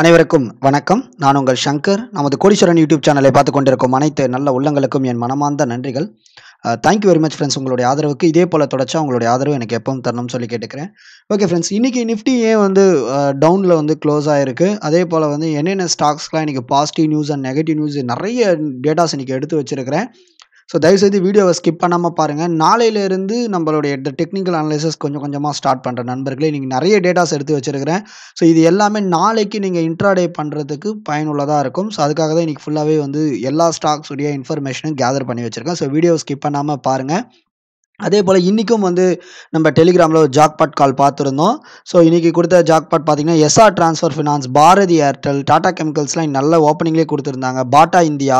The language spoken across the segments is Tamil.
அனைவருக்கும் வணக்கம். நான் உங்கள் சங்கர். நமது கோடீஸ்வரன் யூடியூப் சேனலை பார்த்து கொண்டிருக்கும் அனைத்து நல்ல உள்ளங்களுக்கும் என் மனமார்ந்த நன்றிகள். தேங்க்யூ வெரி மச் ஃப்ரெண்ட்ஸ் உங்களுடைய ஆதரவுக்கு இதே போல் தொடச்சா உங்களுடைய ஆதரவு எனக்கு எப்பவும் தரணும்னு சொல்லி கேட்டுக்கிறேன். ஓகே ஃப்ரெண்ட்ஸ் இன்றைக்கி நிஃப்டி ஏன் வந்து டவுனில் வந்து க்ளோஸ் ஆகிருக்கு அதே போல் வந்து என்னென்ன ஸ்டாக்ஸ்லாம் இன்றைக்கி positive news and negative news நிறைய டேட்டாஸ் இன்றைக்கி எடுத்து வச்சுருக்கிறேன். ஸோ தயவுசெய்து வீடியோவை ஸ்கிப் பண்ணாமல் பாருங்கள் நாளையிலேருந்து நம்மளுடைய டெக்னிக்கல் அனலைசஸ் கொஞ்சம் கொஞ்சமாக ஸ்டார்ட் பண்ணுற நண்பர்களே நீங்கள் நிறைய டேட்டாஸ் எடுத்து வச்சுருக்கிறேன். ஸோ இது எல்லாமே நாளைக்கு நீங்கள் இன்ட்ராடே பண்ணுறதுக்கு பயனுள்ளதாக இருக்கும். ஸோ அதுக்காக தான் இன்றைக்கி ஃபுல்லாகவே வந்து எல்லா ஸ்டாக்ஸுடைய இன்ஃபர்மேஷனும் கேதர் பண்ணி வச்சுருக்கேன். ஸோ வீடியோ ஸ்கிப் பண்ணாமல் பாருங்கள் அதே போல் இன்றைக்கும் வந்து நம்ம டெலிகிராமில் ஒரு ஜாக்பாட் கால் பார்த்துருந்தோம். ஸோ இன்றைக்கி கொடுத்த ஜாக்பாட் பார்த்தீங்கன்னா SR transfer finance Bharti Airtel Tata கெமிக்கல்ஸ்லாம் நல்ல ஓப்பனிங்லேயே கொடுத்துருந்தாங்க. பாட்டா இந்தியா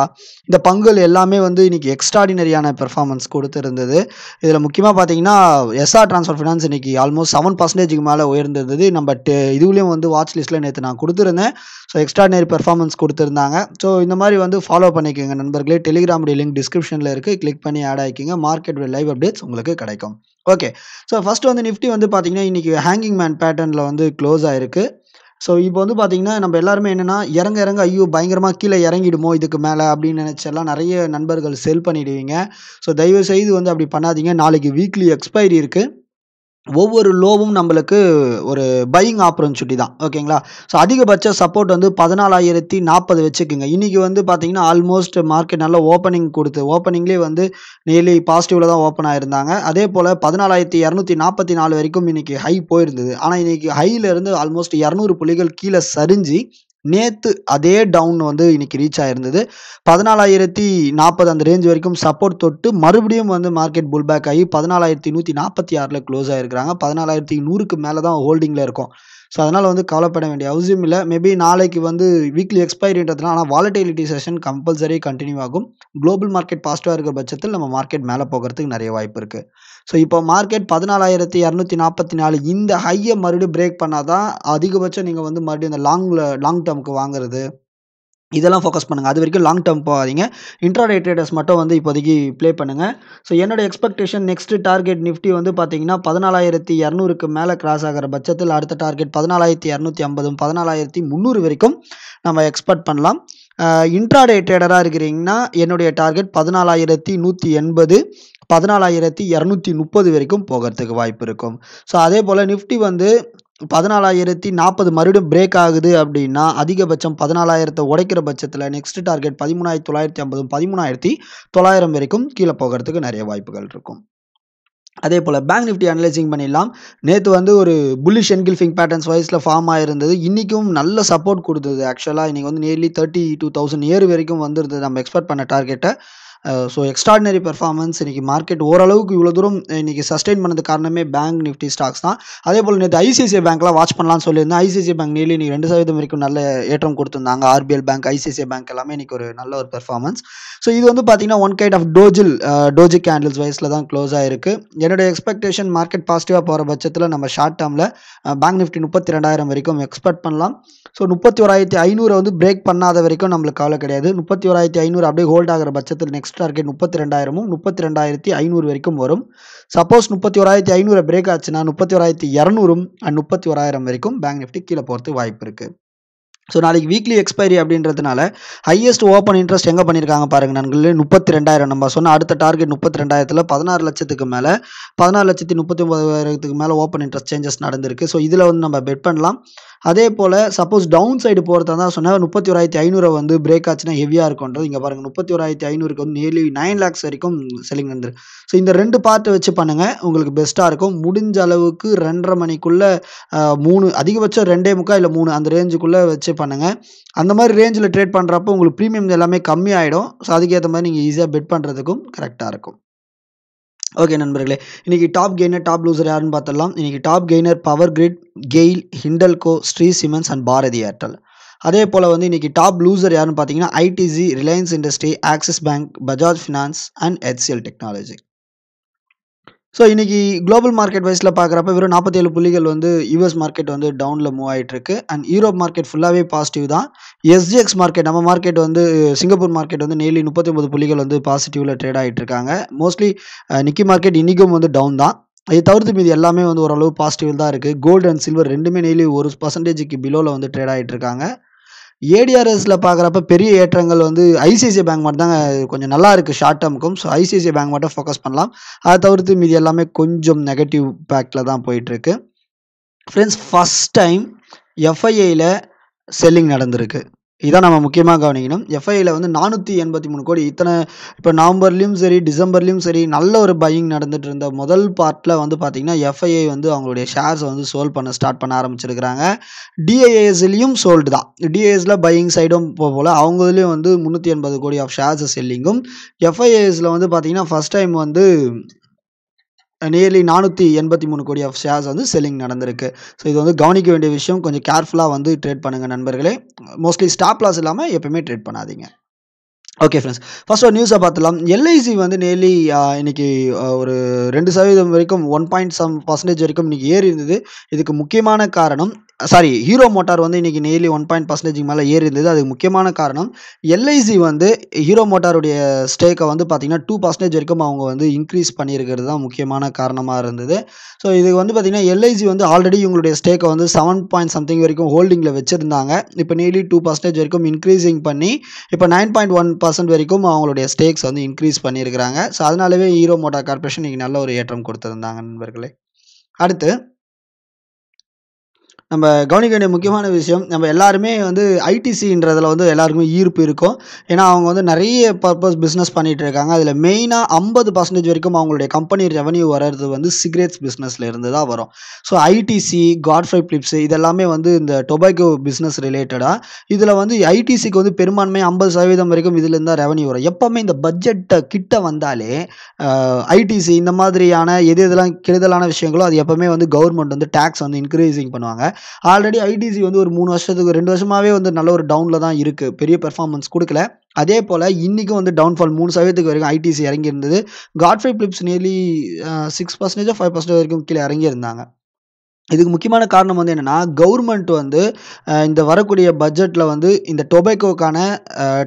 இந்த பங்குகள் எல்லாமே வந்து இன்றைக்கி எக்ஸ்ட்ராடினரியான பெர்ஃபார்மன்ஸ் கொடுத்துருந்தது. இதில் முக்கியமாக பார்த்தீங்கன்னா எஸ்ஆர் டிரான்ஸ்ஃபர் ஃபினான்ஸ் இன்றைக்கி ஆல்மோஸ்ட் செவன் பர்சன்டேஜுக்கு மேலே உயர்ந்திருந்தது. நம்ம டெ இதுலேயும் வந்து வாட்ச் லிஸ்ட்டில் நேற்று நான் கொடுத்துருந்தேன். ஸோ எக்ஸ்ட்ராடினரி பெர்ஃபார்மன்ஸ் கொடுத்துருந்தாங்க. ஸோ இந்த மாதிரி வந்து ஃபாலோ பண்ணிக்கோங்க நண்பர்களே. டெலிகிராமுடைய லிங்க் டிஸ்கிரிப்ஷனில் இருக்குது கிளிக் பண்ணி ஆட் ஆகிக்கிங்க மார்க்கெட் லைவ் அப்டேட்ஸ் உங்களுக்கு கிடைக்கும். ஓகே ஸோ ஃபஸ்ட்டு வந்து நிஃப்டி வந்து பார்த்தீங்கன்னா இன்றைக்கி ஹேங்கிங் மேன் பேட்டர்னில் வந்து க்ளோஸ் ஆகிருக்கு ஸோ இப்போ வந்து பார்த்தீங்கன்னா நம்ம எல்லாருமே என்னென்னா இறங்க இறங்க ஐயோ பயங்கரமாக கீழே இறங்கிடுமோ இதுக்கு மேலே அப்படின்னு நினச்செல்லாம் நிறைய நண்பர்கள் செல் பண்ணிடுவீங்க. ஸோ தயவு செய்து வந்து அப்படி பண்ணாதீங்க. நாளைக்கு வீக்லி எக்ஸ்பைரி இருக்குது ஒவ்வொரு லோவும் நம்மளுக்கு ஒரு பையிங் ஆப்பர்ச்சுனிட்டி தான் ஓகேங்களா? ஸோ அதிகபட்ச சப்போர்ட் வந்து பதினாலாயிரத்தி நாற்பது வச்சுக்கோங்க. இன்றைக்கி வந்து பார்த்தீங்கன்னா ஆல்மோஸ்ட் மார்க்கெட் நல்லா ஓப்பனிங் கொடுத்து ஓப்பனிங்லேயே வந்து நியர்லி பாசிட்டிவில் தான் ஓப்பன் ஆயிருந்தாங்க. அதே போல் பதினாலாயிரத்தி இரநூத்தி நாற்பத்தி நாலு வரைக்கும் இன்றைக்கி ஹை போயிருந்தது. ஆனால் இன்றைக்கி ஹையிலேருந்து ஆல்மோஸ்ட் இரநூறு புள்ளிகள் கீழே சரிஞ்சு நேற்று அதே டவுன் வந்து இன்னைக்கு ரீச் ஆயிருந்தது. பதினாலாயிரத்தி நாற்பது அந்த ரேஞ்ச் வரைக்கும் சப்போர்ட் தொட்டு மறுபடியும் வந்து மார்க்கெட் புல் பேக் ஆகி பதினாலாயிரத்தி நூற்றி நாற்பத்தி ஆறில் க்ளோஸ் ஆகிருக்கிறாங்க பதினாலாயிரத்தி நூறுக்கு மேலே தான் ஹோல்டிங்கில் இருக்கும். ஸோ அதனால் வந்து கவலைப்பட வேண்டிய அவசியம் இல்லை. மேபி நாளைக்கு வந்து வீக்லி எக்ஸ்பைரின்றதுனால ஆனால் வாலட்டிலிட்டி செஷன் கம்பல்சரி கண்டினியூ ஆகும். குளோபல் மார்க்கெட் பாசிட்டிவாக இருக்கிற பட்சத்தில் நம்ம மார்க்கெட் மேலே போகிறதுக்கு நிறைய வாய்ப்பு இருக்குது ஸோ இப்போ மார்க்கெட் பதினாலாயிரத்தி இரநூத்தி நாற்பத்தி நாலு இந்த ஹையை மறுபடியும் பிரேக் பண்ணால் தான் அதிகபட்சம் நீங்கள் வந்து மறுபடியும் இந்த லாங்கில் லாங் டேர்முக்கு வாங்குறது. இதெல்லாம் ஃபோக்கஸ் பண்ணுங்கள் அது வரைக்கும் லாங் டேர்ம் போகாதீங்க. இன்ட்ராடே ட்ரேடர்ஸ் மட்டும் வந்து இப்போதைக்கு ப்ளே பண்ணுங்கள் ஸோ என்னோட எக்ஸ்பெக்டேஷன் நெக்ஸ்ட் டார்கெட் நிஃப்டி வந்து பார்த்தீங்கன்னா பதினாலாயிரத்தி இரநூறுக்கு மேலே கிராஸ் ஆகிற பட்சத்தில் அடுத்த டார்கெட் பதினாலாயிரத்தி இரநூத்தி ஐம்பதும் பதினாலாயிரத்தி முந்நூறு வரைக்கும் நம்ம எக்ஸ்பெக்ட் பண்ணலாம். இன்ட்ராடே ட்ரேடராக இருக்கிறீங்கன்னா என்னுடைய டார்கெட் பதினாலாயிரத்தி நூற்றி எண்பது பதினாலாயிரத்தி இரநூத்தி முப்பது வரைக்கும் போகிறதுக்கு வாய்ப்பு இருக்கும். ஸோ அதே போல் நிஃப்டி வந்து பதினாலாயிரத்தி நாற்பது மறுபடியும் பிரேக் ஆகுது அப்படின்னா அதிகபட்சம் பதினாலாயிரத்தை உடைக்கிற பட்சத்தில் நெக்ஸ்ட் டார்கெட் பதிமூணாயிரத்தி தொள்ளாயிரத்தி ஐம்பது பதிமூணாயிரத்தி தொள்ளாயிரம் வரைக்கும் கீழே போகிறதுக்கு நிறைய வாய்ப்புகள் இருக்கும். அதே போல் பேங்க் நிஃப்டி அனலைசிங் பண்ணிடலாம். நேற்று வந்து ஒரு புல்லிஷ் என்கில்ஃபிங் பேட்டர்ன்ஸ் வைஸில் ஃபார்ம் ஆயிருந்தது. இன்றைக்கும் நல்ல சப்போர்ட் கொடுத்தது. ஆக்சுவலாக இன்றைக்கி வந்து nearly thirty two thousand year வரைக்கும் வந்திருந்தது. நம்ம எக்ஸ்பெக்ட் பண்ண டார்கெட்டை ஸோ எக்ஸ்ட்ராடினரி பெர்ஃபார்மன்ஸ் இன்றைக்கி மார்க்கெட் ஓரளவுக்கு இவ்வளோ தூரம் இன்றைக்கி சஸ்டெயின் பண்ணது காரணமே பேங்க் நிஃப்டி ஸ்டாக்ஸ் தான். அதே போல் நேற்று ஐசிஐசிஐ பேங்க்லாம் வாட்ச் பண்ணலாம்னு சொல்லியிருந்தேன். ஐசிஐசிஐ பேங்க் நீலி இன்றைக்கி ரெண்டு சதவீதம் வரைக்கும் நல்ல ஏற்றம் கொடுத்துருந்தாங்க. ஆர்பிஎல் பேங்க் ஐசிஐசிஐ பேங்க் எல்லாமே இன்றைக்கி ஒரு நல்ல ஒரு பெர்ஃபார்மன்ஸ் ஸோ இது வந்து பார்த்தீங்கன்னா ஒன் கைண்ட் ஆஃப் டோஜில் டோஜி கேண்டில்ஸ் வைஸில் தான் க்ளோஸ் ஆகிருக்கு என்னுடைய எக்ஸ்பெக்டேஷன் மார்க்கெட் பாசிட்டிவாக போகிற பட்சத்தில் நம்ம ஷார்ட் டேர்மில் பேங்க் நிஃப்டி முப்பத்தி ரெண்டாயிரம் வரைக்கும் எக்ஸ்பெக்ட் பண்ணலாம். ஸோ முப்பத்தி ஓராயிரத்தி ஐநூறு வந்து பிரேக் பண்ணாத வரைக்கும் நம்மளுக்கு கவலை கிடையாது. முப்பத்தி ஓராயிரத்தி ஐநூறு அப்படியே ஹோல்ட் ஆகிற பட்சத்தில் நெக்ஸ்ட் டார்கெட் முப்பத்தி ரெண்டாயிரமும் முப்பத்தி ரெண்டாயிரத்தி ஐநூறு வரைக்கும் வரும். சப்போஸ் முப்பத்தி ஓராயிரத்தி ஐநூறு பிரேக் ஆச்சுன்னா முப்பத்தி ஓராயிரத்தி இரநூறும் அண்ட் முப்பத்தி ஓராயிரம் வரைக்கும் பேங்க் நிஃப்டி கீழே போகிறதுக்கு வாய்ப்பு இருக்குது ஸோ நாளைக்கு வீக்லி எக்ஸ்பைரி அப்படின்றதுனால ஹையஸ்ட் ஓப்பன் இன்ட்ரெஸ்ட் எங்கே பண்ணியிருக்காங்க பாருங்க நண்பர்களே முப்பத்தி ரெண்டாயிரம் நம்ம சொன்ன அடுத்த டார்கெட் முப்பத்தி ரெண்டாயிரத்தில் பதினாறு லட்சத்துக்கு மேலே பதினாறு லட்சத்தி முப்பத்தி ஒன்பதாயிரத்துக்கு மேலே ஓப்பன் இன்ட்ரெஸ்ட் சேஞ்சஸ் நடந்திருக்கு. ஸோ இதில் வந்து நம்ம பெட் பண்ணலாம். அதே போல் சப்போஸ் டவுன் சைடு போகிறதா தான் சொன்னால் முப்பத்தி ஓராயிரத்தி ஐநூறு வந்து பிரேக் ஆச்சுன்னா ஹெவியாக இருக்கும்ன்றது இங்கே பாருங்கள் முப்பத்தி ஓராயிரத்தி ஐநூறுக்கு வந்து நியர்லி நைன் லேக்ஸ் வரைக்கும் செல்லிங் நடந்துரு ஸோ இந்த ரெண்டு பார்ட்டை வச்சு பண்ணுங்கள் உங்களுக்கு பெஸ்ட்டாக இருக்கும். முடிஞ்ச அளவுக்கு ரெண்டரை மணிக்குள்ளே மூணு அதிகபட்சம் ரெண்டே முக்கால் இல்லை மூணு அந்த ரேஞ்சுக்குள்ளே வச்சு பண்ணுங்கள் அந்த மாதிரி ரேஞ்சில் ட்ரேட் பண்ணுறப்போ உங்களுக்கு ப்ரீமியம் எல்லாமே கம்மியாயிடும். ஸோ அதுக்கேற்ற மாதிரி நீங்கள் ஈஸியாக பெட் பண்ணுறதுக்கும் கரெக்டாக இருக்கும். ஓகே நண்பர்களே இன்றைக்கி டாப் கெய்னர் டாப் லூசர் யாருன்னு பார்த்துடலாம். இன்றைக்கி top gainer Power Grid GAIL Hindalco Shree Cements and Bharti Airtel அதே போல் வந்து இன்றைக்கி டாப் லூசர் யாருன்னு பார்த்தீங்கன்னா ITC Reliance Industry Axis Bank Bajaj Finance and HCL Technology so இன்றைக்கி குளோபல் மார்க்கெட் வைஸில் பார்க்குறப்ப வெறும் நாற்பத்தேழு புள்ளிகள் வந்து யூஎஸ் மார்க்கெட் வந்து டவுனில் மூவ் ஆகிட்டுருக்கு அண்ட் யூரோப் மார்க்கெட் ஃபுல்லாகவே பாசிட்டிவ் தான். எஸ்ஜிஎக்ஸ் மார்க்கெட் நம்ம மார்க்கெட் வந்து சிங்கப்பூர் மார்க்கெட் வந்து நெய்லி முப்பத்தி ஒன்பது புள்ளிகள் வந்து பாசிட்டிவில் ட்ரேட் ஆகிட்டு இருக்காங்க மோஸ்ட்லி நிக்கி மார்க்கெட் இன்றைக்கும் வந்து டவுன் தான். அதை தவிர்த்து மீதி எல்லாமே வந்து ஓரளவு பாசிட்டிவ் தான் இருக்குது கோல்டு அண்ட் சில்வர் ரெண்டுமே நெய்லி ஒரு பர்சன்டேஜுக்கு பிலோவில் வந்து ட்ரேட் ஆகிட்டு இருக்காங்க ஏடிஆர்எஸில் பார்க்குறப்ப பெரிய ஏற்றங்கள் வந்து ஐசிஐசிஐ பேங்க் மட்டும் தாங்க கொஞ்சம் நல்லா இருக்குது ஷார்ட் டேர்முக்கும் ஸோ ஐசிஐசிஐ பேங்க் மட்டும் ஃபோக்கஸ் பண்ணலாம். அதை தவிர்த்து மீதி எல்லாமே கொஞ்சம் நெகட்டிவ் பேக்கில் தான் போயிட்டுருக்கு. ஃப்ரெண்ட்ஸ் ஃபஸ்ட் டைம் எஃப்ஐஐயில் செல்லிங் நடந்திருக்கு. இதான் நம்ம முக்கியமாக கவனிக்கணும். எஃப்ஐயில் வந்து நானூற்றி எண்பத்தி மூணு கோடி. இத்தனை இப்போ நவம்பர்லேயும் சரி டிசம்பர்லேயும் சரி நல்ல ஒரு பையிங் நடந்துட்டு இருந்த முதல் பார்ட்டில் வந்து பார்த்திங்கன்னா எஃப்ஐஐ வந்து அவங்களுடைய ஷேர்ஸை வந்து சோல் பண்ண ஸ்டார்ட் பண்ண ஆரம்பிச்சிருக்கிறாங்க. டிஐஏஎஸ்லேயும் சோல்டு தான். டிஐஎஸில் பையிங் சைடும் போகல அவங்களையும் வந்து முந்நூற்றி எண்பது கோடி ஆஃப் ஷேர்ஸ் செல்லிங்கும் எஃப்ஐஏஎஸில் வந்து பார்த்திங்கன்னா ஃபஸ்ட் டைம் வந்து நியர்லி நானூற்றி எண்பத்தி மூணு கோடி ஆஃப் ஷேர்ஸ் வந்து செல்லிங் நடந்திருக்கு. ஸோ இது வந்து கவனிக்க வேண்டிய விஷயம். கொஞ்சம் கேர்ஃபுல்லாக வந்து ட்ரேட் பண்ணுங்கள் நண்பர்களே. மோஸ்ட்லி ஸ்டாப் லாஸ் இல்லாமல் எப்பவுமே ட்ரேட் பண்ணாதீங்க. ஓகே ஃப்ரெண்ட்ஸ் ஃபர்ஸ்ட் ஒரு நியூஸை பார்த்துலாம் எல்ஐசி வந்து நேர்லி இன்னைக்கு ஒரு ரெண்டு சதவீதம் வரைக்கும் ஒன் பாயிண்ட் சம் பர்சன்டேஜ் வரைக்கும் இன்னைக்கு ஏறி இருந்தது. இதுக்கு முக்கியமான காரணம் சாரி ஹீரோ மோட்டார் வந்து இன்றைக்கி நியர்லி ஒன் பாயிண்ட் பர்சன்டேஜுக்கு மேலே ஏறி இருந்தது அதுக்கு முக்கியமான காரணம் எல்ஐசி வந்து ஹீரோ மோட்டாருடைய ஸ்டேக்கை வந்து பார்த்திங்கன்னா டூ பர்சன்டேஜ் வரைக்கும் அவங்க வந்து இன்க்ரீஸ் பண்ணியிருக்கிறது தான் முக்கியமான காரணமாக இருந்தது. ஸோ இது வந்து பார்த்தீங்கன்னா எல்ஐசி வந்து ஆல்ரெடி இவங்களுடைய ஸ்டேக்கை வந்து செவன் பாயிண்ட் சம்திங் வரைக்கும் ஹோல்டிங்கில் வச்சுருந்தாங்க. இப்போ நியர்லி டூ பர்சன்டேஜ் வரைக்கும் இன்க்ரீஸிங் பண்ணி இப்போ நைன் பாயிண்ட் ஒன் பர்சன்ட் வரைக்கும் அவங்களுடைய ஸ்டேக்ஸ் வந்து இன்க்ரீஸ் பண்ணியிருக்கிறாங்க. ஸோ அதனாலவே ஹீரோ மோட்டார் கார்பரேஷன் இன்னைக்கு நல்ல ஒரு ஏற்றம் கொடுத்துருந்தாங்க நண்பர்களே. அடுத்து நம்ம கவனிக்க வேண்டிய முக்கியமான விஷயம் நம்ம எல்லாருமே வந்து ஐடிசின்றதில் வந்து எல்லாருக்குமே ஈர்ப்பு இருக்கும். ஏன்னா அவங்க வந்து நிறைய பர்பஸ் பிஸ்னஸ் பண்ணிகிட்டு இருக்காங்க. அதில் மெயினாக ஐம்பது பர்சன்டேஜ் வரைக்கும் அவங்களுடைய கம்பெனி ரெவன்யூ வர்றது வந்து சிகரெட்ஸ் பிஸ்னஸில் இருந்து தான் வரும். ஸோ ஐடிசி காட்ஃபை பிளிப்ஸ் இதெல்லாமே வந்து இந்த டொபாக்கோ பிஸ்னஸ் ரிலேட்டடாக இதில் வந்து ஐடிசிக்கு வந்து பெரும்பான்மை ஐம்பது சதவீதம் வரைக்கும் இதுலேருந்து தான் ரெவன்யூ வரும். எப்போவுமே இந்த பட்ஜெட்டை கிட்ட வந்தாலே ஐடிசி இந்த மாதிரியான எது எதெல்லாம் கெடுதலான விஷயங்களோ அது எப்போவுமே வந்து கவர்மெண்ட் வந்து டேக்ஸ் வந்து இன்க்ரீஸிங் பண்ணுவாங்க. ஆல்ரெடி ஐடிசி வந்து ஒரு மூணு வருஷத்துக்கு ரெண்டு வருஷமாகவே வந்து நல்ல ஒரு டவுனில் தான் இருக்குது பெரிய பெர்ஃபார்மன்ஸ் கொடுக்கல. அதே போல் இன்றைக்கும் வந்து டவுன்ஃபால் மூணு சதவீதத்துக்கு வரைக்கும் ஐடிசி இறங்கியிருந்தது. காட்ஃபை பிளிப்ஸ் நியர்லி சிக்ஸ் பர்சன்டேஜோ ஃபைவ் பர்சன்டேஜ் வரைக்கும் கீழே இறங்கியிருந்தாங்க. இதுக்கு முக்கியமான காரணம் வந்து என்னென்னா கவர்மெண்ட் வந்து இந்த வரக்கூடிய பட்ஜெட்டில் வந்து இந்த டொபேக்கோக்கான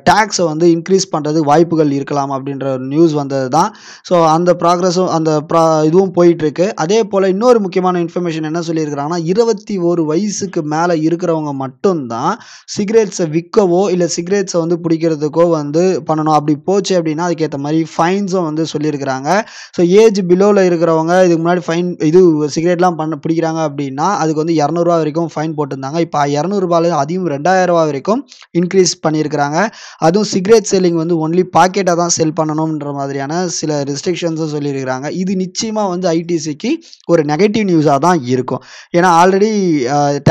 டேக்ஸை வந்து இன்க்ரீஸ் பண்ணுறது வாய்ப்புகள் இருக்கலாம் அப்படின்ற ஒரு நியூஸ் வந்தது தான் ஸோ அந்த ப்ராக்ரஸும் அந்த ப்ரா இதுவும் போயிட்டுருக்கு. அதே போல் இன்னொரு முக்கியமான இன்ஃபர்மேஷன் என்ன சொல்லியிருக்கிறாங்கன்னா இருபத்தி ஒரு வயசுக்கு மேலே இருக்கிறவங்க மட்டும்தான் சிகரெட்ஸை விற்கவோ இல்லை சிகரெட்ஸை வந்து பிடிக்கிறதுக்கோ வந்து பண்ணணும். அப்படி போச்சு அப்படின்னா அதுக்கேற்ற மாதிரி ஃபைன்ஸும் வந்து சொல்லியிருக்கிறாங்க. ஸோ ஏஜ் பிலோவில் இருக்கிறவங்க இதுக்கு முன்னாடி ஃபைன் இது சிகரெட்லாம் பண்ண பிடிக்கிறாங்க அப்படின்னா அதுக்கு வந்து இரநூறுவா வரைக்கும் ஃபைன் போட்டிருந்தாங்க. இப்போ இரநூறுபால அதையும் ரெண்டாயிரரூவா வரைக்கும் இன்க்ரீஸ் பண்ணியிருக்கிறாங்க. அதுவும் சிகரெட் செல்லிங் வந்து ஒன்லி பாக்கெட்டாக தான் செல் பண்ணணுன்ற மாதிரியான சில ரெஸ்ட்ரிக்ஷன்ஸும் சொல்லியிருக்கிறாங்க. இது நிச்சயமாக வந்து ஐடிசிக்கு ஒரு நெகட்டிவ் நியூஸாக தான் இருக்கும். ஏன்னா ஆல்ரெடி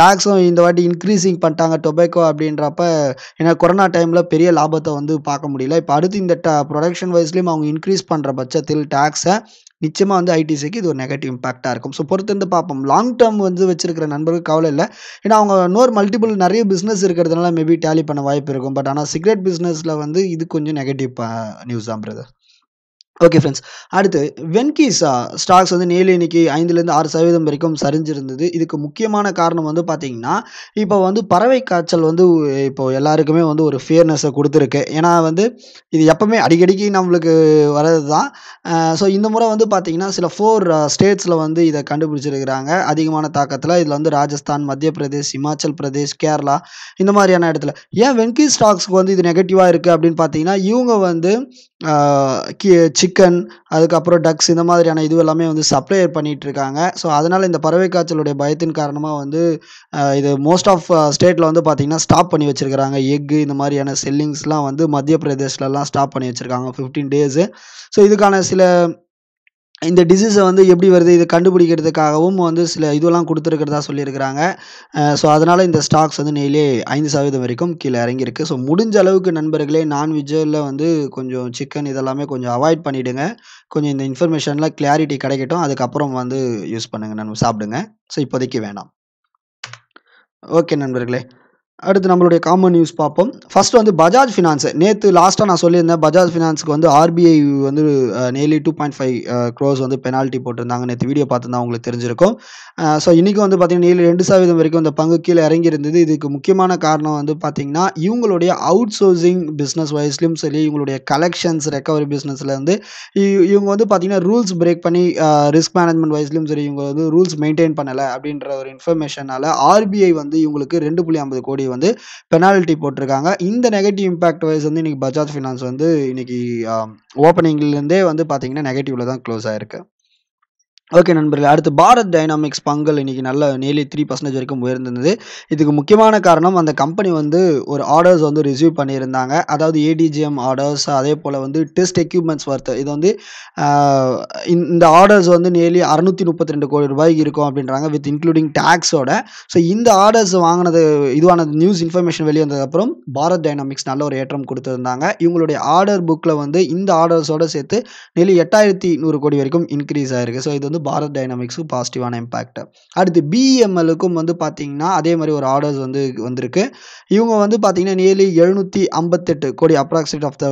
டேக்ஸும் இந்த வாட்டி இன்க்ரீஸிங் பண்ணிட்டாங்க டொபேக்கோ அப்படின்றப்ப ஏன்னா கொரோனா டைமில் பெரிய லாபத்தை வந்து பார்க்க முடியல. இப்போ அடுத்து இந்த ட ப்ரொடக்ஷன் வைஸ்லேயும் அவங்க இன்க்ரீஸ் பண்ணுற பட்சத்தில் டேக்ஸை நிச்சயமாக வந்து ஐடிசிக்கு இது ஒரு நெகட்டிவ் இம்பாக்டாக இருக்கும். ஸோ பொறுத்திருந்து பார்ப்போம். லாங் டேர்ம் வந்து வச்சிருக்கிற நண்பர்கள் கவலை இல்லை. ஏன்னா அவங்க இன்னொரு மல்டிபிள் நிறைய பிஸ்னஸ் இருக்கிறதுனால மேபி டேலி பண்ண வாய்ப்பு இருக்கும். பட் ஆனால் சிகரெட் பிஸ்னஸில் வந்து இது கொஞ்சம் நெகட்டிவ் நியூஸ் uh, தான் பிரதர் ஓகே ஃப்ரெண்ட்ஸ் அடுத்து வென்கீஸா ஸ்டாக்ஸ் வந்து நேலு இன்னைக்கு ஐந்துலேருந்து ஆறு சதவீதம் வரைக்கும் சரிஞ்சிருந்தது. இதுக்கு முக்கியமான காரணம் வந்து பார்த்தீங்கன்னா இப்போ வந்து பறவை காய்ச்சல் வந்து இப்போ எல்லாருக்குமே வந்து ஒரு ஃபியர்னஸை கொடுத்துருக்கு. ஏன்னா வந்து இது எப்போவுமே அடிக்கடிக்கு நம்மளுக்கு வர்றது தான் ஸோ இந்த முறை வந்து பார்த்தீங்கன்னா சில ஃபோர் ஸ்டேட்ஸில் வந்து இதை கண்டுபிடிச்சிருக்கிறாங்க. அதிகமான தாக்கத்தில் இதில் வந்து ராஜஸ்தான் மத்திய பிரதேஷ் இமாச்சல் பிரதேஷ் கேரளா இந்த மாதிரியான இடத்துல. ஏன் வென்கீஸ் ஸ்டாக்ஸ்க்கு வந்து இது நெகட்டிவாக இருக்குது அப்படின்னு பார்த்தீங்கன்னா இவங்க வந்து சிக்கன் அதுக்கப்புறம் டக்ஸ் இந்த மாதிரியான இது எல்லாமே வந்து சப்ளை பண்ணிகிட்டு இருக்காங்க ஸோ அதனால் இந்த பறவை காய்ச்சலுடைய பயத்தின் காரணமாக வந்து இது மோஸ்ட் ஆஃப் ஸ்டேட்டில் வந்து பார்த்திங்கன்னா ஸ்டாப் பண்ணி வச்சுருக்கிறாங்க. எக்கு இந்த மாதிரியான செல்லிங்ஸ்லாம் வந்து மத்திய பிரதேஷ்லலாம் ஸ்டாப் பண்ணி வச்சுருக்காங்க ஃபிஃப்டீன் டேஸு ஸோ இதுக்கான சில இந்த டிசீஸை வந்து எப்படி வருது? இதை கண்டுபிடிக்கிறதுக்காகவும் வந்து சில இதுவெல்லாம் கொடுத்துருக்கிறதா சொல்லியிருக்கிறாங்க. ஸோ அதனால் இந்த ஸ்டாக்ஸ் வந்து நெய்லே ஐந்து சதவீதம் வரைக்கும் கீழே இறங்கியிருக்கு. ஸோ முடிஞ்ச அளவுக்கு நண்பர்களே நான்வெஜ்ஜில் வந்து கொஞ்சம் சிக்கன் இதெல்லாமே கொஞ்சம் அவாய்ட் பண்ணிவிடுங்க கொஞ்சம் இந்த இன்ஃபர்மேஷனில் கிளாரிட்டி கிடைக்கட்டும். அதுக்கப்புறம் வந்து யூஸ் பண்ணுங்கள் நண்பர் சாப்பிடுங்க. ஸோ இப்போதைக்கு வேணாம். ஓகே நண்பர்களே. அடுத்து நம்மளுடைய காமன் நியூஸ் பார்ப்போம். ஃபர்ஸ்ட் வந்து பஜாஜ் ஃபினான்ஸ் நேற்று லாஸ்ட்டாக நான் சொல்லியிருந்தேன் பஜாஜ் ஃபினான்ஸுக்கு வந்து ஆர்பிஐ வந்து nearly two point five crore வந்து பெனால்ட்டி போட்டிருந்தாங்க. நேற்று வீடியோ பார்த்துருந்தா உங்களுக்கு தெரிஞ்சிருக்கும். ஸோ இன்றைக்கி வந்து பார்த்தீங்கன்னா நியர்லி ரெண்டு சதவீதம் வரைக்கும் இந்த பங்கு கீழே இறங்கி இருந்தது இதுக்கு முக்கியமான காரணம் வந்து பார்த்தீங்கன்னா இவங்களுடைய அவுட் சோர்சிங் பிஸ்னஸ் வைஸ்லையும் சரி இவங்களுடைய கலெக்ஷன்ஸ் ரெக்கவரி பிஸ்னஸில் வந்து இ- இவங்க வந்து பார்த்தீங்கன்னா ரூல்ஸ் பிரேக் பண்ணி ரிஸ்க் மேனேஜ்மெண்ட் வைஸ்லையும் சரி இவங்க வந்து ரூல்ஸ் மெயின்டைன் பண்ணலை அப்படின்ற ஒரு இன்ஃபர்மேஷனால ஆர்பிஐ வந்து இவங்களுக்கு ரெண்டு புள்ளி ஐம்பது கோடி வந்து பெனால்ட்டி போட்டிருக்காங்க. இந்த நெகட்டிவ் இம்பாக்ட் வைஸ் வந்து இன்னைக்கு பஜாஜ் ஃபினான்ஸ் வந்து இன்னைக்கு ஓப்பனிங்லேருந்தே வந்து பார்த்தீங்கன்னா நெகட்டிவில் தான் க்ளோஸ் ஆயிருக்கு. ஓகே நண்பர்களே அடுத்து பாரத் டைனாமிக்ஸ் பங்கல் இன்றைக்கி நல்ல நியர்லி த்ரீ பர்சன்டேஜ் வரைக்கும் உயர்ந்திருந்தது. இதுக்கு முக்கியமான காரணம் அந்த கம்பெனி வந்து ஒரு ஆர்டர்ஸ் வந்து ரிசீவ் பண்ணியிருந்தாங்க. அதாவது ஏடிஜிஎம் ஆர்டர்ஸ் அதே போல் வந்து டெஸ்ட் எக்யூப்மெண்ட்ஸ் ஒர்த்து இது வந்து இந்த- ஆர்டர்ஸ் வந்து நியர்லி அறுநூற்றி முப்பத்தி ரெண்டு கோடி ரூபாய்க்கு இருக்கும் அப்படின்றாங்க வித் இன்க்ளூடிங் டேக்ஸோட ஸோ இந்த ஆர்டர்ஸ் வாங்கினது இதுவான நியூஸ் இன்ஃபர்மேஷன் வெளியே வந்ததுக்கப்புறம் பாரத் டைனாமிக்ஸ் நல்ல ஒரு ஏற்றம் கொடுத்துருந்தாங்க. இவங்களுடைய ஆர்டர் புக்கில் வந்து இந்த ஆர்டர்ஸோட சேர்த்து நெல்லி எட்டாயிரத்தி நூறு கோடி வரைக்கும் இன்க்ரீஸ் ஆயிருக்கு. ஸோ இது வந்து பாரத் டைனாமிக்ஸுக்கு பாசிட்டிவான இம்பாக்ட் அடுத்து பிஎம்எலுக்கும் வந்து பார்த்தீங்கன்னா அதே மாதிரி ஒரு ஆர்டர்ஸ் வந்து வந்திருக்கு. இவங்க வந்து பார்த்தீங்கன்னா நியர்லி எழுநூற்றி ஐம்பத்தெட்டு கோடி அப்ராக்சிட் ஆஃப் த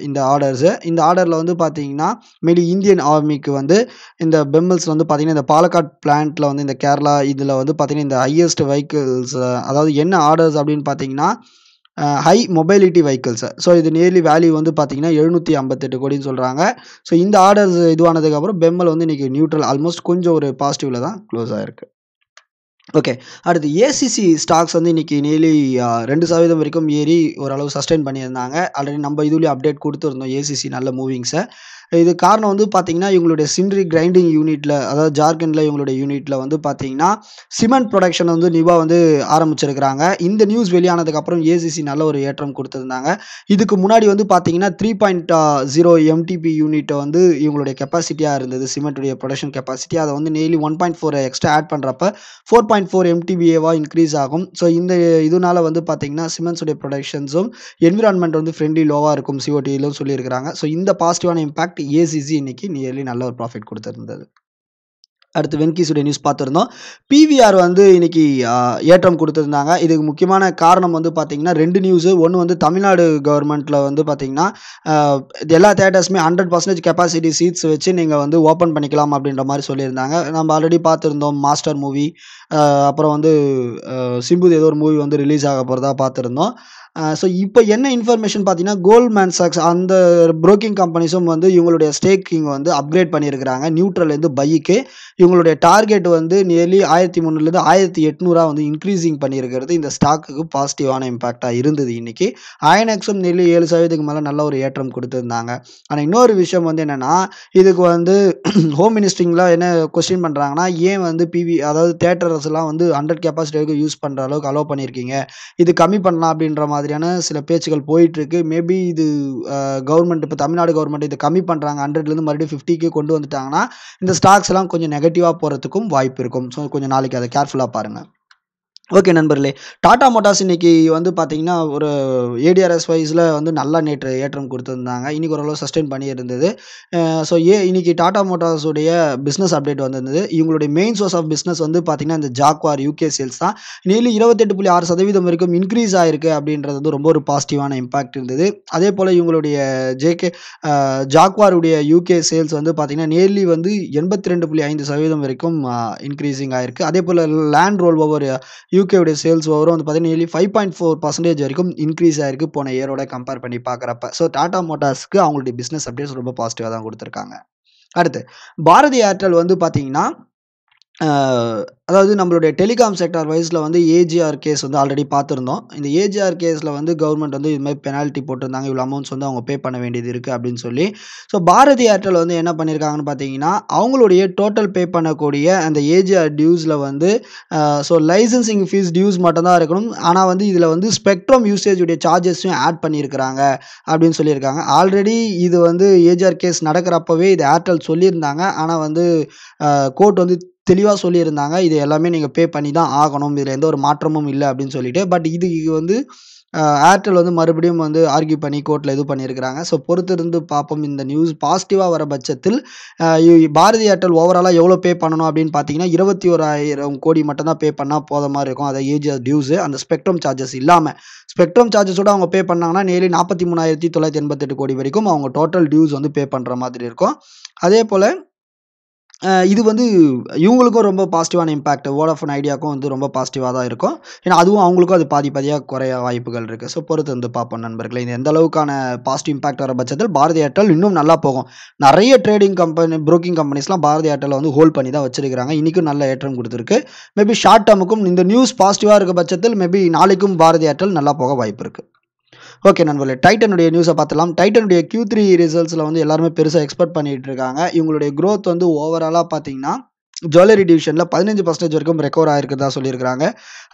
இந்த ஆர்டர்ஸு இந்த ஆர்டரில் வந்து பார்த்தீங்கன்னா மேலி இந்தியன் ஆர்மிக்கு வந்து இந்த பெம்மல்ஸ் வந்து பார்த்தீங்கன்னா இந்த பாலக்காட் பிளான்ட்டில் வந்து இந்த கேரளா இதில் வந்து பார்த்தீங்கன்னா இந்த ஹையஸ்ட் வெஹிக்கிள்ஸ் அதாவது என்ன ஆர்டர்ஸ் அப்படின்னு பார்த்தீங்கன்னா ஹை மொபைலிட்டி வெஹிக்கிள்ஸ் ஸோ இது நியர்லி வேல்யூ வந்து பார்த்தீங்கன்னா எழுநூற்றி ஐம்பத்தெட்டு கோடின்னு சொல்கிறாங்க ஸோ இந்த ஆர்டர்ஸ் இதுவானதுக்கப்புறம் பெம்மல் வந்து இன்றைக்கி நியூட்ரல் ஆல்மோஸ்ட் கொஞ்சம் ஒரு பாசிட்டிவில் தான் க்ளோஸ் ஆகிருக்கு ஓகே அடுத்து ஏசிசி ஸ்டாக்ஸ் வந்து இன்றைக்கி நியர்லி ரெண்டு சதவீதம் வரைக்கும் ஏறி ஓரளவு சஸ்டெயின் பண்ணியிருந்தாங்க. ஆல்ரெடி நம்ம இதுலேயும் அப்டேட் கொடுத்துருந்தோம் ஏசிசி நல்ல மூவிங்ஸை இது காரணம் வந்து பார்த்தீங்கன்னா இவங்களுடைய சின்ரி கிரைண்டிங் யூனிட்டில் அதாவது ஜார்க்கண்டில் இவங்களுடைய யூனிட்டில் வந்து பார்த்தீங்கன்னா சிமெண்ட் ப்ரொடக்ஷன் வந்து நிவா வந்து ஆரம்பிச்சிருக்கிறாங்க. இந்த நியூஸ் வெளியானதுக்கப்புறம் ஏசிசி நல்ல ஒரு ஏற்றம் கொடுத்துருந்தாங்க. இதுக்கு முன்னாடி வந்து பார்த்தீங்கன்னா த்ரீ பாயிண்ட் ஜீரோ எம்டிபி யூனிட்டை வந்து இவங்களுடைய கெப்பாசிட்டியாக இருந்தது சிமெண்ட்டுடைய ப்ரொடக்ஷன் கெப்பாசிட்டி அதை வந்து nearly one point four extra add பண்ணுறப்ப ஃபோர் பாயிண்ட் ஃபோர் எம்டிபிஏவாக இன்க்ரீஸ் ஆகும். ஸோ இந்த இதனால வந்து பார்த்தீங்கன்னா சிமெண்ட்ஸுடைய ப்ரொடக்ஷன்ஸும் என்விரான்மெண்ட் வந்து ஃப்ரெண்ட்லி லோவாக இருக்கும் சிஓடியிலும் சொல்லியிருக்கிறாங்க. ஸோ இந்த பாசிட்டிவான இம்பாக்ட் ஏசிசி இன்னைக்கு நியர்லி நல்ல ஒரு ப்ராஃபிட் கொடுத்துருந்தது. அடுத்து வென்கீஸுடைய நியூஸ் பார்த்துருந்தோம். பிவிஆர் வந்து இன்னைக்கு ஏற்றம் கொடுத்துருந்தாங்க. இதுக்கு முக்கியமான காரணம் வந்து பார்த்தீங்கன்னா ரெண்டு நியூஸு ஒன்று வந்து தமிழ்நாடு கவர்மெண்ட்டில் வந்து பார்த்தீங்கன்னா எல்லா தேட்டர்ஸுமே ஹண்ட்ரட் பர்சன்டேஜ் கெப்பாசிட்டி சீட்ஸ் வச்சு நீங்கள் வந்து ஓப்பன் பண்ணிக்கலாம் அப்படின்ற மாதிரி சொல்லியிருந்தாங்க. நம்ம ஆல்ரெடி பார்த்துருந்தோம் மாஸ்டர் மூவி அப்புறம் வந்து சிம்புது ஏதோ ஒரு மூவி வந்து ரிலீஸ் ஆக போகிறதா பார்த்துருந்தோம். ஸோ இப்போ என்ன இன்ஃபர்மேஷன் பார்த்தீங்கன்னா கோல்ட்மேன் சாக்ஸ் அந்த புரோக்கிங் கம்பெனிஸும் வந்து இவங்களுடைய ஸ்டேக்கிங் வந்து அப்கிரேட் பண்ணியிருக்கிறாங்க. நியூட்ரல்லேருந்து பைக்கு இவங்களுடைய டார்கெட் வந்து நியர்லி ஆயிரத்தி முந்நூறுலேருந்து ஆயிரத்தி எட்நூறாக வந்து இன்க்ரீஸிங் பண்ணியிருக்கிறது. இந்த ஸ்டாக்குக்கு பாசிட்டிவான இம்பாக்டாக இருந்தது இன்றைக்கி ஐஎன்எக்ஸும் நியர்லி ஏழு சதவீதத்துக்கு மேலே நல்ல ஒரு ஏற்றம் கொடுத்துருந்தாங்க. ஆனால் இன்னொரு விஷயம் வந்து என்னென்னா இதுக்கு வந்து ஹோம் மினிஸ்ட்ரிங்கில் என்ன கொஸ்டின் பண்ணுறாங்கன்னா ஏன் வந்து பிவி அதாவது தேட்டர்ஸ்லாம் வந்து ஹண்ட்ரட் கெப்பாசிட்டி வரைக்கும் யூஸ் பண்ணுற அளவுக்கு அலோவ் பண்ணியிருக்கீங்க? இது கம்மி பண்ணலாம் அப்படின்ற மாதிரி மாதிரியான சில பேச்சுகள் போயிட்டுருக்கு. மேபி இது கவர்மெண்ட் இப்போ தமிழ்நாடு கவர்மெண்ட் இது கம்மி பண்ணுறாங்க ஹண்ட்ரட்லேருந்து மறுபடியும் ஃபிஃப்டிக்கு கொண்டு வந்துட்டாங்கன்னா இந்த ஸ்டாக்ஸ் எல்லாம் கொஞ்சம் நெகட்டிவாக போகிறதுக்கும் வாய்ப்பு இருக்கும். ஸோ கொஞ்சம் நாளைக்கு அதை கேர்ஃபுல்லாக பாருங்கள் ஓகே நண்பர்களே டாடா மோட்டார்ஸ் இன்னைக்கு வந்து பார்த்தீங்கன்னா ஒரு ஏடிஆர்எஸ் வைஸில் வந்து நல்லா நேற்று ஏற்றம் கொடுத்துருந்தாங்க. இன்னைக்கு ஓரளவு சஸ்டெயின் பண்ணி இருந்தது ஸோ ஏ இன்னைக்கு டாடா மோட்டார்ஸுடைய பிஸ்னஸ் அப்டேட் வந்திருந்தது. இவங்களுடைய மெயின் சோர்ஸ் ஆஃப் பிஸ்னஸ் வந்து பார்த்தீங்கன்னா இந்த ஜாக்வார் யூகே சேல்ஸ் தான். நியர்லி இருபத்தெட்டு புள்ளி ஆறு சதவீதம் வரைக்கும் இன்க்ரீஸ் ஆகிருக்கு அப்படின்றது வந்து ரொம்ப ஒரு பாசிட்டிவான இம்பாக்ட் இருந்தது. அதே போல் இவங்களுடைய ஜேகே ஜாக்வாருடைய யூகே சேல்ஸ் வந்து பார்த்தீங்கன்னா நியர்லி வந்து எண்பத்தி ரெண்டு புள்ளி ஐந்து சதவீதம் வரைக்கும் இன்க்ரீசிங் ஆகிருக்கு அதே போல் லேண்ட் ரோல் ஓவர் யூகேவுடைய சேல்ஸ் ஓவரும் வந்து பார்த்தீங்கன்னா nearly five point four percentage வரைக்கும் இன்க்ரீஸ் ஆயிருக்கு போன இயரோட கம்பேர் பண்ணி பார்க்குறப்ப ஸோ டாடா மோட்டார்ஸ்க்கு அவங்களுடைய பிஸ்னஸ் அப்டேட்ஸ் ரொம்ப பாசிட்டிவாக தான் கொடுத்துருக்காங்க. அடுத்து பாரதி ஏர்டெல் வந்து பார்த்தீங்கன்னா அதாவது நம்மளுடைய டெலிகாம் செக்டார் வைஸில் வந்து ஏஜிஆர் கேஸ் வந்து ஆல்ரெடி பார்த்துருந்தோம். இந்த ஏஜிஆர் கேஸில் வந்து கவர்மெண்ட் வந்து இது மாதிரி பெனால்ட்டி போட்டிருந்தாங்க. இவ்வளோ அமௌண்ட்ஸ் வந்து அவங்க பே பண்ண வேண்டியது இருக்குது அப்படின்னு சொல்லி. ஸோ பாரதி ஏர்டெல் வந்து என்ன பண்ணியிருக்காங்கன்னு பார்த்தீங்கன்னா அவங்களுடைய டோட்டல் பே பண்ணக்கூடிய அந்த ஏஜிஆர் டியூஸில் வந்து ஸோ லைசன்சிங் ஃபீஸ் டியூஸ் மட்டும்தான் இருக்கணும். ஆனால் வந்து இதில் வந்து ஸ்பெக்ட்ரம் யூசேஜுடைய சார்ஜஸும் ஆட் பண்ணியிருக்கிறாங்க அப்படின்னு சொல்லியிருக்காங்க. ஆல்ரெடி இது வந்து ஏஜிஆர் கேஸ் நடக்கிறப்பவே இது ஏர்டெல் சொல்லியிருந்தாங்க. ஆனால் வந்து கோர்ட் வந்து தெளிவாக சொல்லியிருந்தாங்க. இது எல்லாமே நீங்கள் பே பண்ணி தான் ஆகணும். இதில் எந்த ஒரு மாற்றமும் இல்லை அப்படின்னு சொல்லிட்டு. பட் இது வந்து ஏர்டெல் வந்து மறுபடியும் வந்து ஆர்கியூ பண்ணி கோர்ட்டில் இது பண்ணியிருக்கிறாங்க. ஸோ பொறுத்திருந்து பார்ப்போம். இந்த நியூஸ் பாசிட்டிவாக வர பட்சத்தில் பாரதி ஏர்டெல் ஓவராலாக எவ்வளோ பே பண்ணணும் அப்படின்னு பார்த்தீங்கன்னா இருபத்தி ஓராயிரம் கோடி மட்டும்தான் பே பண்ணால் போத மாதிரி இருக்கும். அதை ஏஜ் டியூஸு அந்த ஸ்பெக்ட்ரம் சார்ஜஸ் இல்லாமல் ஸ்பெக்ட்ரம் சார்ஜஸோட அவங்க பே பண்ணாங்கன்னா நேரில் நாற்பத்தி மூணாயிரத்தி தொள்ளாயிரத்தி எண்பத்தெட்டு கோடி வரைக்கும் அவங்க டோட்டல் டியூஸ் வந்து பே பண்ணுற மாதிரி இருக்கும். அதே போல் இது வந்து இவங்களுக்கும் ரொம்ப பாசிட்டிவான இம்பாக்ட் வோடாஃபோன் ஐடியாவுக்கும் வந்து ரொம்ப பாசிட்டிவாக தான் இருக்கும். ஏன்னா அதுவும் அவங்களுக்கும் அது பாதி பாதியாக குறைய வாய்ப்புகள் இருக்குது ஸோ பொறுத்து வந்து பார்ப்போம் நண்பர்களே. இது எந்த அளவுக்கான பாசிட்டிவ் இம்பாக்ட் வர பட்சத்தில் பாரதி ஏர்டெல் இன்னும் நல்லா போகும். நிறைய ட்ரேடிங் கம்பெனி ப்ரோக்கிங் கம்பெனிஸ்லாம் பாரதி ஏர்டெல் வந்து ஹோல்ட் பண்ணி தான் வச்சிருக்காங்க இன்றைக்கும் நல்ல ஏற்றம் கொடுத்துருக்கு. மேபி ஷார்ட் டேர்முக்கும் இந்த நியூஸ் பாசிட்டிவாக இருக்க பட்சத்தில் மேபி நாளைக்கும் பாரதி ஏர்டெல் நல்லா போக வாய்ப்பு இருக்குது ஓகே நண்பர்களே டைட்டனுடைய நியூஸை பார்த்துலாம் டைட்டனுடைய கியூ த்ரீ ரிசல்ட்ஸில் வந்து எல்லாருமே பெருசாக எக்ஸ்பெக்ட் பண்ணிட்டு இருக்காங்க. இவங்களுடைய க்ரோத் வந்து ஓவராலாக பார்த்தீங்கன்னா ஜுவல்லரி டிவிஷனில் பதினஞ்சு பர்சன்டேஜ் வரைக்கும் ரெக்கவர் ஆயிருக்கிறதா சொல்லியிருக்காங்க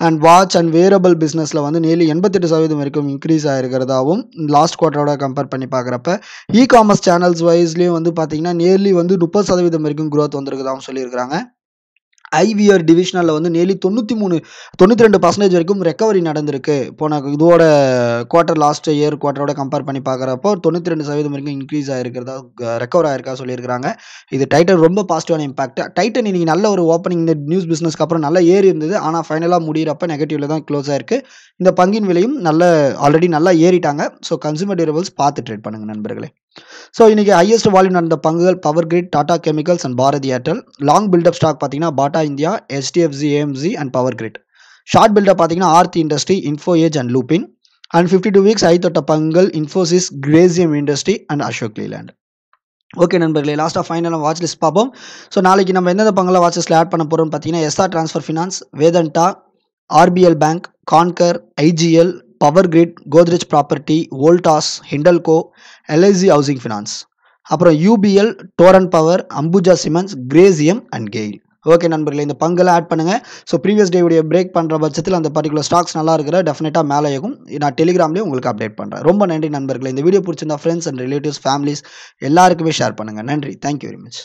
அண்ட் வாட்ச் அண்ட் வேரபிள் பிஸ்னஸில் வந்து நேர்லி எண்பத்தெட்டு சதவீதம் வரைக்கும் இன்க்ரீஸ் ஆகிருக்கிறதாவும் லாஸ்ட் குவார்ட்டரோட கம்பேர் பண்ணி பார்க்குறப்ப இ காமர்ஸ் சேனல்ஸ் வைஸ்லேயும் வந்து பார்த்தீங்கன்னா நேர்லி வந்து முப்பது சதவீதம் வரைக்கும் க்ரோத் வந்திருக்கிறதாவும் சொல்லியிருக்காங்க ஐவிஆர் டிவிஷனில் வந்து நேர்லி தொண்ணூற்றி மூணு தொண்ணூற்றி ரெண்டு பர்சன்டேஜ் வரைக்கும் ரெக்கவரி நடந்திருக்கு. போன இதோட குவார்ட்டர் லாஸ்ட் இயர் குவார்ட்டரோட கம்பேர் பண்ணி பார்க்குறப்போ தொண்ணூற்றி ரெண்டு சதவீதம் வரைக்கும் இன்க்ரீஸ் ஆகிருக்கிறதா ரெக்கவர் ஆயிருக்கா சொல்லியிருக்காங்க இது டைட்டன் ரொம்ப பாசிட்டிவான இம்பாக்ட் டைட்டன் இன்னைக்கு நல்ல ஒரு ஓப்பனிங் இந்த நியூஸ் பிஸ்னஸ்க்கு அப்புறம் நல்லா ஏறி இருந்தது. ஆனால் ஃபைனலாக முடியிறப்ப நெகட்டிவ்ல தான் க்ளோஸ் ஆயிருக்கு. இந்த பங்கின் விலையும் நல்ல ஆல்ரெடி நல்லா ஏறிட்டாங்க. ஸோ கன்சூமர் டியூரபிள்ஸ் பார்த்து ட்ரேட் பண்ணுங்கள் நண்பர்களே. ஸோ இன்றைக்கி ஹையஸ்ட் வால்யூம் நடந்த பங்குகள் Power Grid Tata Chemicals and Bharti Airtel long buildup stock பார்த்தீங்கன்னா Bata India HDFC AMC and Power Grid short buildup பார்த்தீங்கன்னா Aarti Industry Info Edge and Lupin and fifty two weeks high தொட்ட பங்குகள் Infosys Grasim Industry and Ashok Leyland okay நண்பர்களே லாஸ்ட்டாக ஃபைனலாக வாட்ச் லிஸ்ட் பார்ப்போம். ஸோ நாளைக்கு நம்ம எந்தெந்த பங்கில் வாட்ச் லிஸ்ட்டில் ஆட் பண்ண போகிறோம்னு பார்த்தீங்கன்னா SR transfer finance Vedanta RBL Bank Concor IGL Power Grid Godrej Property Voltas Hindalco LIC Housing Finance அப்புறம் UPL Torrent Power Ambuja Cements Grasim and GAIL okay நண்பர்களே இந்த பங்கெல்லாம் ஆட் பண்ணுங்கள் ஸோ ப்ரீவியஸ் டேவுடைய பிரேக் பண்ணுற பட்சத்தில் அந்த பர்டிகுலர் ஸ்டாக்ஸ் நல்லா இருக்கிற டெஃபினட்டாக மேலே ஆகும் நான் டெலிகிராம்லேயே உங்களுக்கு அப்டேட் பண்ணுறேன் ரொம்ப நன்றி நண்பர்களே. இந்த வீடியோ பிடிச்சிருந்தா ஃப்ரெண்ட்ஸ் அண்ட் ரிலேட்டிவ்ஸ் ஃபேமிலிஸ் எல்லாருக்குமே ஷேர் பண்ணுங்கள் நன்றி. Thank you very much